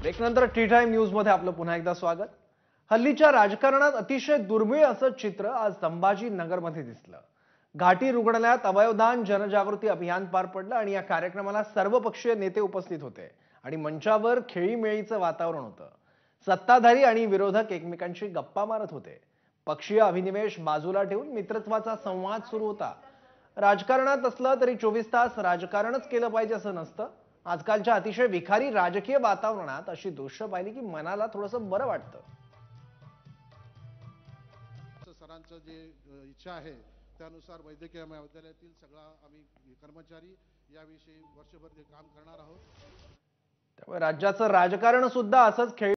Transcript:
ब्रेकनंतर T time न्यूजमध्ये आपलं पुन्हा एकदा स्वागत. हल्लीच्या राजकारणात अतिशय दुर्मिळ असं चित्र आज संभाजीनगरमध्ये दिसलं. घाटी रुग्णालयात अवयवदान जनजागृती अभियान पार पडलं आणि या कार्यक्रमाला सर्वपक्षीय नेते उपस्थित होते आणि मंचावर खेळीमेळीचं वातावरण होतं. सत्ताधारी आणि विरोधक एकमेकांशी गप्पा मारत होते. पक्षीय अभिनिवेश बाजूला ठेवून मित्रत्वाचा संवाद सुरू होता. राजकारणात असलं तरी चोवीस तास राजकारणच केलं पाहिजे असं नसतं. आजकालच्या अतिशय विखारी राजकीय वातावरणात अशी दृश्य पाहिली की मनाला थोडंसं बरं वाटतं. सरांचं जे इच्छा आहे त्यानुसार वैद्यकीय महाविद्यालयातील सगळा आम्ही कर्मचारी याविषयी वर्षभर जे काम करणार आहोत. त्यामुळे राज्याचं राजकारण सुद्धा असंच खेळ